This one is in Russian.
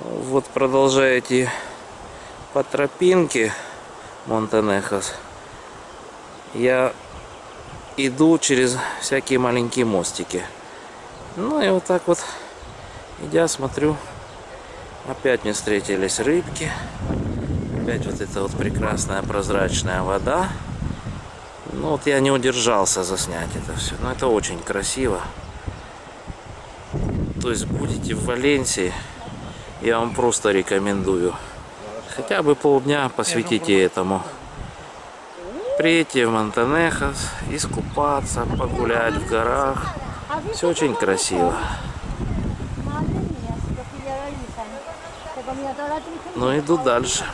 Вот продолжаю идти по тропинке Монтенехос. Я иду через всякие маленькие мостики. Ну и вот так вот, идя, смотрю, опять мне встретились рыбки. Опять вот эта вот прекрасная прозрачная вода. Ну вот я не удержался заснять это все. Но это очень красиво. То есть будете в Валенсии, я вам просто рекомендую. Хотя бы полдня посвятите этому. Приедьте в Монтенехос, искупаться, погулять в горах. Все очень красиво. Trucha. Ну иду дальше.